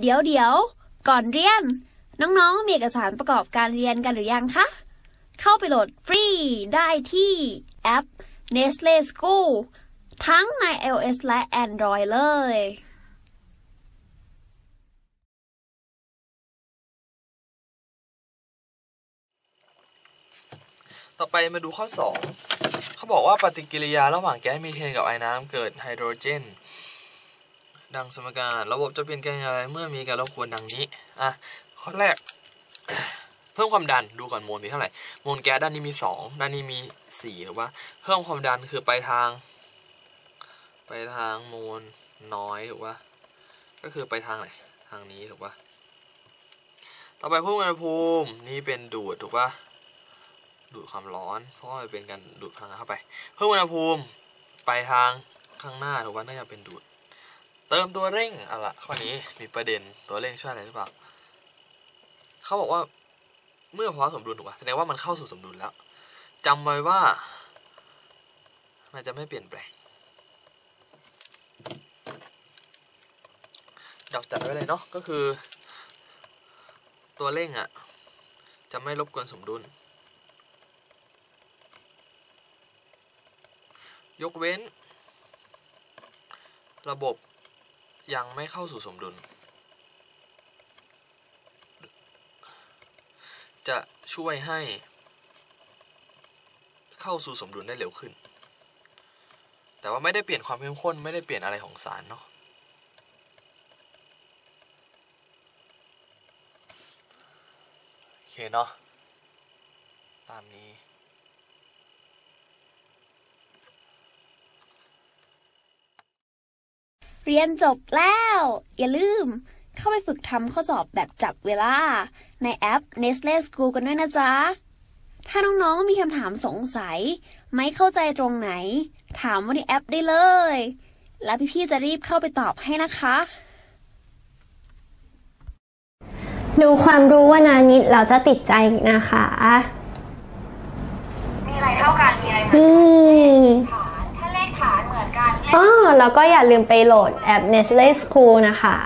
เดี๋ยวเดี๋ยวก่อนเรียน น้องๆ มีเอกสารประกอบการเรียนกันหรือยังคะ เข้าไปโหลดฟรีได้ที่แอป Nestle School ทั้งใน iOS และ Android เลยต่อไปมาดูข้อ 2 เขาบอกว่าปฏิกิริยาระหว่างแก๊สมีเทนกับไอน้ำเกิดไฮโดรเจน ดังสมการ ระบบจะเปลี่ยนแปลงอย่างไรเมื่อมีการรบกวนดังนี้อะข้อแรก เพิ่มความดันดูก่อนโมลมีเท่าไหร่โมลแก๊สด้านนี้มี 2 ด้านนี้มี4ถูกปะเพิ่มความดันคือไปทาง ไปทางโมลน้อยถูกปะก็คือไปทางไหนทางนี้ถูกปะต่อไปเพิ่มอุณหภูมินี่เป็นดูดถูกปะดูดความร้อน เพราะมันเป็นการดูดพลังงานเข้าไป เพิ่มอุณหภูมิไปทางข้างหน้าถูกว่าน่าจะเป็นดูด เติมตัวเร่งเอาละข้อนี้มีประเด็นตัวเร่งช่วยอะไรหรือเปล่าเขาบอกว่าเมื่อภาวะสมดุลถูกป่ะแสดงว่ามันเข้าสู่สมดุลแล้วจำไว้ว่า มันจะไม่เปลี่ยนแปลงดอกจัดไว้เลยเนาะก็คือ ตัวเร่งอะ่ะ จะไม่รบกวนสมดุล ยกเว้น ระบบ ยังไม่เข้าสู่สมดุล จะช่วยให้ เข้าสู่สมดุลได้เร็วขึ้น แต่ว่าไม่ได้เปลี่ยนความเข้มข้นไม่ได้เปลี่ยนอะไรของสารเนาะโอเคเนาะตามนี้ เรียนจบแล้ว อย่าลืม เข้าไปฝึกทำข้อสอบแบบจับเวลา ในแอป Nestle School กันด้วยนะจ๊ะ ถ้าน้องๆมีคำถามสงสัย ไม่เข้าใจตรงไหน ถามว่าในแอปได้เลย แล้วพี่ๆจะรีบเข้าไปตอบให้นะคะ ดูความรู้ว่านานิดเราจะติดใจนะคะ มีอะไรเท่ากัน มีอะไรเหมือน อื กัน ม ฐาน ถ้าเลขฐานเหมือนกันเลข อ๋อ แล้วก็อย่าลืมไปโหลดแอป Nestle School นะคะ